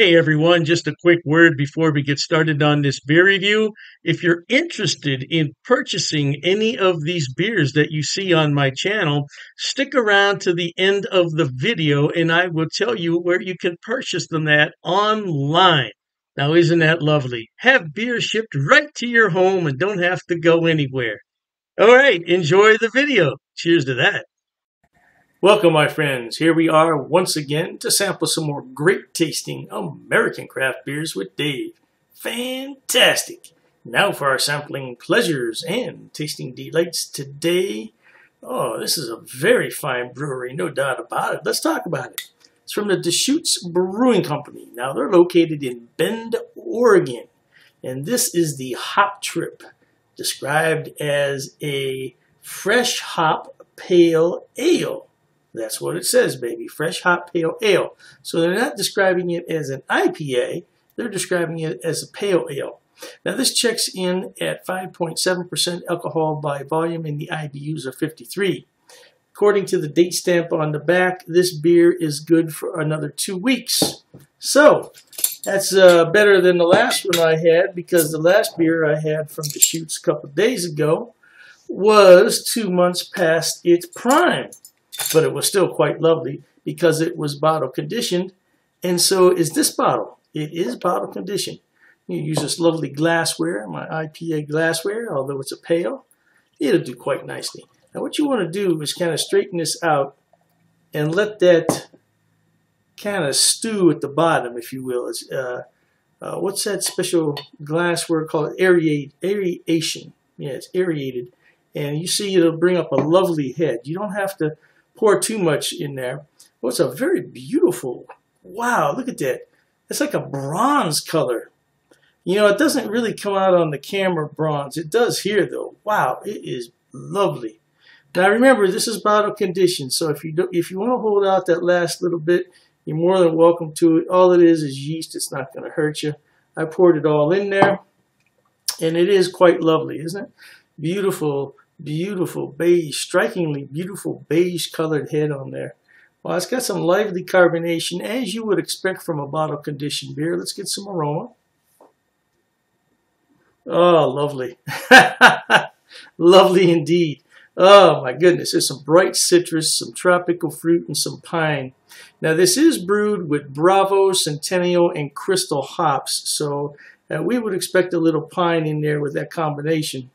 Hey everyone, just a quick word before we get started on this beer review. If you're interested in purchasing any of these beers that you see on my channel, stick around to the end of the video and I will tell you where you can purchase them at online. Now, isn't that lovely? Have beer shipped right to your home and don't have to go anywhere. All right, enjoy the video. Cheers to that. Welcome, my friends. Here we are once again to sample some more great tasting American craft beers with Dave. Fantastic. Now for our sampling pleasures and tasting delights today. Oh, this is a very fine brewery, no doubt about it. Let's talk about it. It's from the Deschutes Brewing Company. Now they're located in Bend, Oregon. And this is the Hop Trip, described as a fresh hop pale ale. That's what it says, baby. Fresh hop pale ale. So they're not describing it as an IPA, they're describing it as a pale ale. Now this checks in at 5.7% alcohol by volume and the IBUs are 53. According to the date stamp on the back, this beer is good for another two weeks. So that's uh, better than the last one I had because the last beer I had from Deschutes a couple days ago was two months past its prime but it was still quite lovely because it was bottle conditioned. And so is this bottle. It is bottle conditioned. You use this lovely glassware, my IPA glassware, although it's a pale. It'll do quite nicely. Now what you want to do is kind of straighten this out and let that kind of stew at the bottom, if you will. It's, uh, uh, what's that special glassware called? Aerate, aeration. Yeah, it's aerated. And you see it'll bring up a lovely head. You don't have to pour too much in there. Well, it's a very beautiful, wow, look at that. It's like a bronze color. You know, it doesn't really come out on the camera bronze. It does here, though. Wow, it is lovely. Now, remember, this is bottle conditioned, so if you do, if you want to hold out that last little bit, you're more than welcome to it. All it is is yeast. It's not going to hurt you. I poured it all in there, and it is quite lovely, isn't it? Beautiful beautiful beige, strikingly beautiful beige colored head on there. Well, it's got some lively carbonation, as you would expect from a bottle conditioned beer. Let's get some aroma. Oh, lovely. lovely indeed. Oh my goodness, there's some bright citrus, some tropical fruit, and some pine. Now this is brewed with Bravo, Centennial, and Crystal hops, so uh, we would expect a little pine in there with that combination.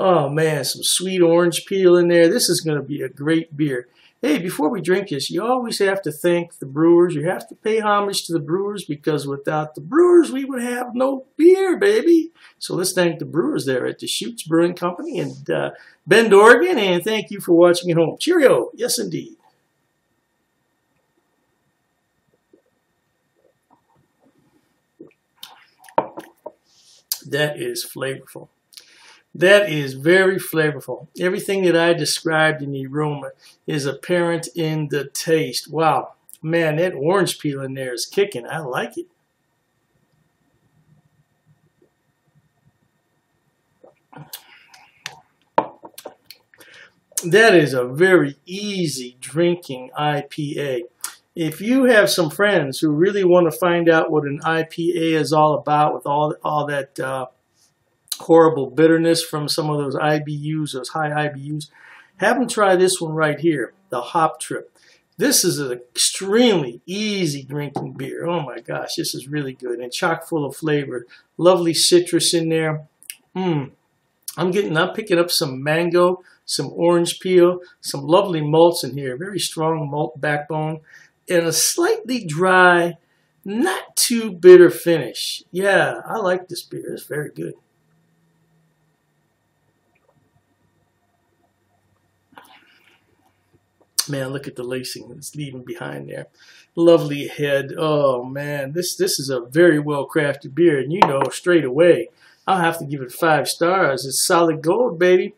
Oh man, some sweet orange peel in there. This is going to be a great beer. Hey, before we drink this, you always have to thank the brewers. You have to pay homage to the brewers because without the brewers, we would have no beer, baby. So let's thank the brewers there at Deschutes Brewing Company in uh, Bend, Oregon, and thank you for watching at home. Cheerio. Yes, indeed. That is flavorful. That is very flavorful. Everything that I described in the aroma is apparent in the taste. Wow, man, that orange peel in there is kicking. I like it. That is a very easy drinking IPA. If you have some friends who really want to find out what an IPA is all about with all, all that uh, horrible bitterness from some of those IBUs, those high IBUs. Have them try this one right here, the Hop Trip. This is an extremely easy drinking beer. Oh my gosh, this is really good and chock full of flavor. Lovely citrus in there. Mmm. I'm getting, I'm picking up some mango, some orange peel, some lovely malts in here. Very strong malt backbone and a slightly dry, not too bitter finish. Yeah, I like this beer. It's very good. Man, look at the lacing that's leaving behind there. Lovely head. Oh man, this this is a very well crafted beer, and you know straight away I'll have to give it five stars. It's solid gold, baby.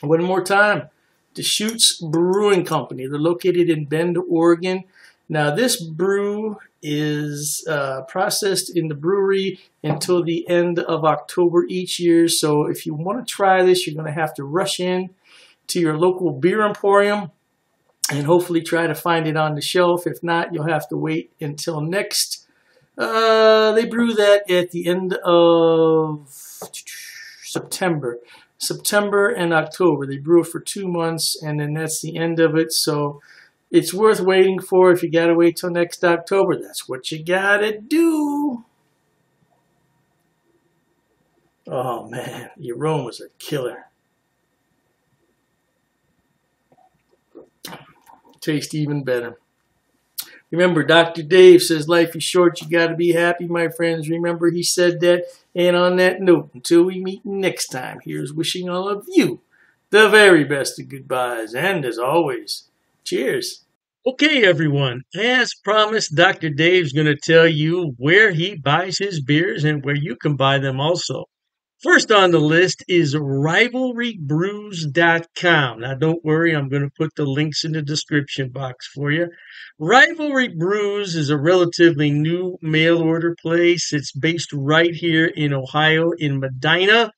One more time. Deschutes Brewing Company. They're located in Bend, Oregon. Now this brew is uh, processed in the brewery until the end of October each year. So if you want to try this, you're going to have to rush in to your local beer emporium and hopefully try to find it on the shelf. If not, you'll have to wait until next. Uh, they brew that at the end of September. September and October. They brew it for two months, and then that's the end of it. So it's worth waiting for. If you got to wait till next October, that's what you got to do. Oh, man. The aroma was a killer. Taste even better. Remember, Dr. Dave says life is short. You got to be happy, my friends. Remember, he said that. And on that note, until we meet next time, here's wishing all of you the very best of goodbyes. And as always, cheers. Okay, everyone. As promised, Dr. Dave's going to tell you where he buys his beers and where you can buy them also. First on the list is rivalrybrews.com. Now, don't worry, I'm going to put the links in the description box for you. Rivalry Brews is a relatively new mail order place. It's based right here in Ohio, in Medina,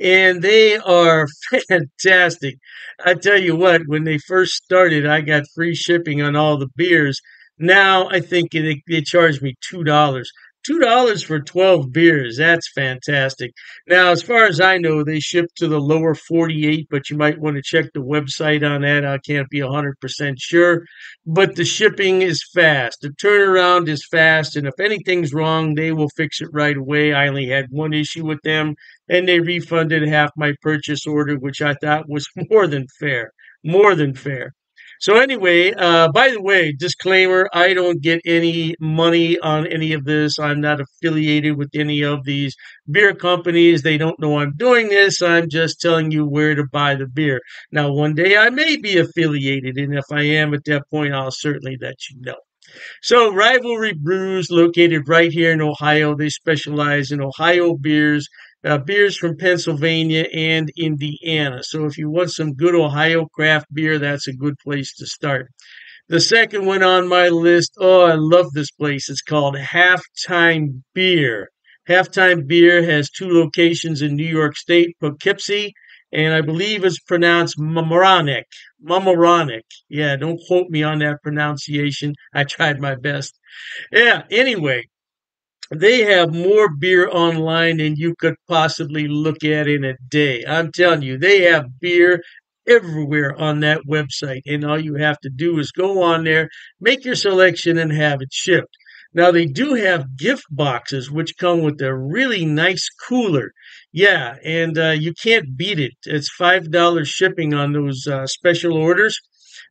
and they are fantastic. I tell you what, when they first started, I got free shipping on all the beers. Now I think they, they charge me $2 two dollars for 12 beers. That's fantastic. Now as far as i know they ship to the lower 48 but you might want to check the website on that. I can't be 100% sure but the shipping is fast. The turnaround is fast and if anything's wrong they will fix it right away. I only had one issue with them and they refunded half my purchase order which i thought was more than fair more than fair so anyway, uh, by the way, disclaimer: I don't get any money on any of this. I'm not affiliated with any of these beer companies. They don't know I'm doing this. I'm just telling you where to buy the beer. Now, one day I may be affiliated, and if I am at that point, I'll certainly let you know. So, Rivalry Brews, located right here in Ohio, they specialize in Ohio beers uh, beers from Pennsylvania and Indiana. So if you want some good Ohio craft beer, that's a good place to start. The second one on my list, oh, I love this place. It's called Halftime Beer. Halftime Beer has two locations in New York State, Poughkeepsie, and I believe it's pronounced Mamaroneck. Mamaroneck. Yeah, don't quote me on that pronunciation. I tried my best. Yeah, anyway, they have more beer online than you could possibly look at in a day. I'm telling you, they have beer everywhere on that website. And all you have to do is go on there, make your selection, and have it shipped. Now, they do have gift boxes, which come with a really nice cooler. Yeah, and uh, you can't beat it. It's $5 shipping on those uh, special orders.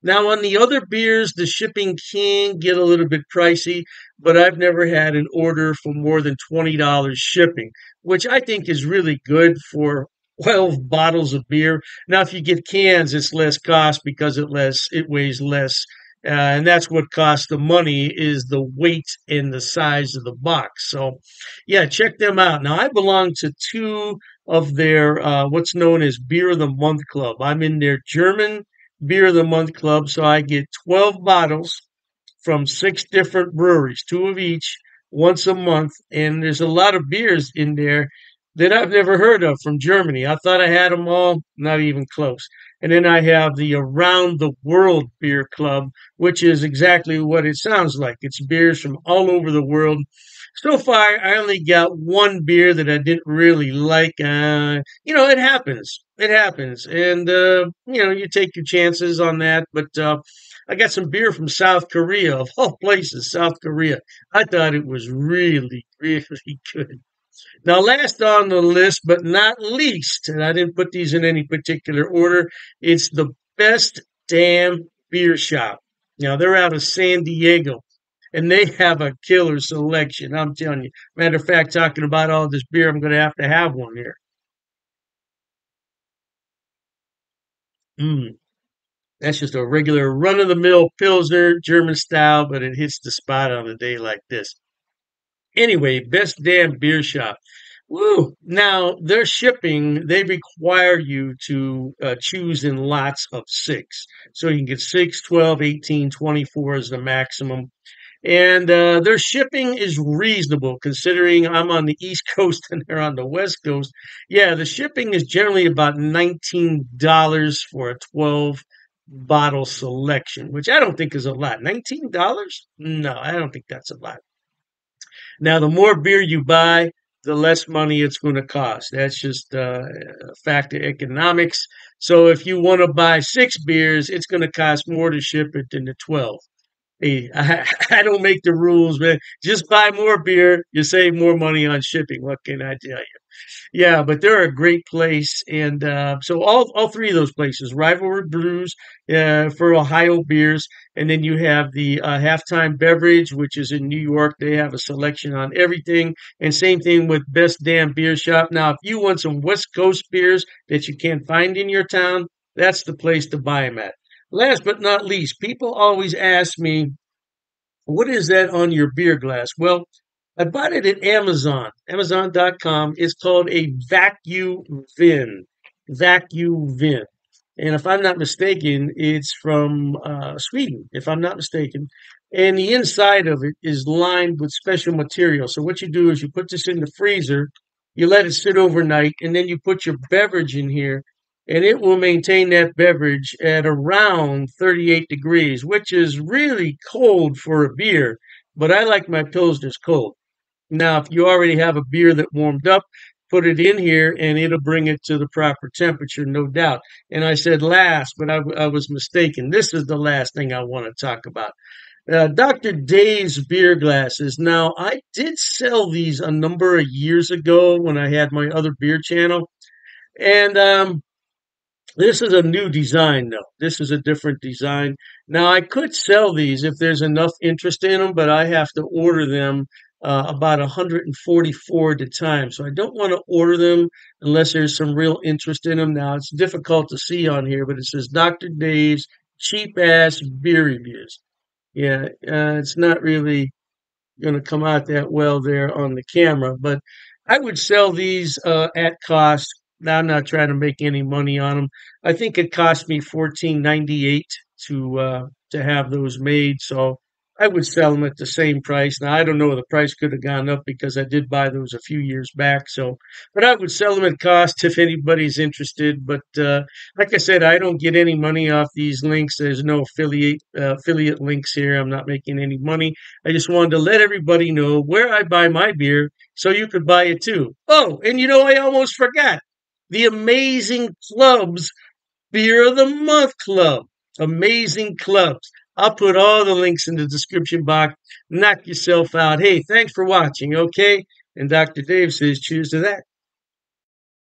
Now, on the other beers, the shipping can get a little bit pricey, but I've never had an order for more than $20 shipping, which I think is really good for 12 bottles of beer. Now, if you get cans, it's less cost because it less it weighs less. Uh, and that's what costs the money is the weight and the size of the box. So, yeah, check them out. Now, I belong to two of their uh, what's known as Beer of the Month Club. I'm in their German Beer of the Month Club. So I get 12 bottles from six different breweries, two of each, once a month. And there's a lot of beers in there that I've never heard of from Germany. I thought I had them all, not even close. And then I have the Around the World Beer Club, which is exactly what it sounds like. It's beers from all over the world so far, I only got one beer that I didn't really like. Uh, you know, it happens. It happens. And, uh, you know, you take your chances on that. But uh, I got some beer from South Korea, of all places, South Korea. I thought it was really, really good. Now, last on the list, but not least, and I didn't put these in any particular order, it's the best damn beer shop. Now, they're out of San Diego and they have a killer selection. I'm telling you. Matter of fact, talking about all this beer, I'm going to have to have one here. Mm. That's just a regular run of the mill Pilsner, German style, but it hits the spot on a day like this. Anyway, best damn beer shop. Woo! Now, their shipping, they require you to uh, choose in lots of six. So you can get 6, 12, 18, 24 is the maximum and uh, their shipping is reasonable considering I'm on the East Coast and they're on the West Coast. Yeah, the shipping is generally about $19 for a 12 bottle selection, which I don't think is a lot. $19? No, I don't think that's a lot. Now, the more beer you buy, the less money it's going to cost. That's just uh, a fact of economics. So if you want to buy six beers, it's going to cost more to ship it than the 12. Hey, I, I don't make the rules, man. Just buy more beer. You save more money on shipping. What can I tell you? Yeah, but they're a great place, and uh, so all all three of those places, Rivalry Brews uh, for Ohio beers, and then you have the uh, Halftime Beverage, which is in New York. They have a selection on everything, and same thing with Best Damn Beer Shop. Now, if you want some West Coast beers that you can't find in your town, that's the place to buy them at. Last but not least, people always ask me, "What is that on your beer glass?" Well I bought it at Amazon, Amazon.com. It's called a Vacu Vin. Vacu Vin. And if I'm not mistaken, it's from uh, Sweden, if I'm not mistaken. And the inside of it is lined with special material. So what you do is you put this in the freezer, you let it sit overnight, and then you put your beverage in here, and it will maintain that beverage at around 38 degrees, which is really cold for a beer. But I like my pilsners cold. Now, if you already have a beer that warmed up, put it in here and it'll bring it to the proper temperature, no doubt. And I said last, but I, I was mistaken. This is the last thing I want to talk about. Uh, Dr. Dave's beer glasses. Now, I did sell these a number of years ago when I had my other beer channel. And um, this is a new design, though. This is a different design. Now, I could sell these if there's enough interest in them, but I have to order them uh, about 144 at a time. So I don't want to order them unless there's some real interest in them. Now it's difficult to see on here, but it says Dr. Dave's cheap ass beer reviews. Yeah, uh, it's not really going to come out that well there on the camera, but I would sell these uh, at cost. Now I'm not trying to make any money on them. I think it cost me 14.98 to uh, to have those made. So I would sell them at the same price. Now I don't know the price could have gone up because I did buy those a few years back. So, but I would sell them at cost if anybody's interested. But uh, like I said, I don't get any money off these links. There's no affiliate uh, affiliate links here. I'm not making any money. I just wanted to let everybody know where I buy my beer so you could buy it too. Oh, and you know I almost forgot the amazing clubs beer of the month club. Amazing clubs. I'll put all the links in the description box. Knock yourself out. Hey, thanks for watching, okay? And Dr. Dave says, cheers to that.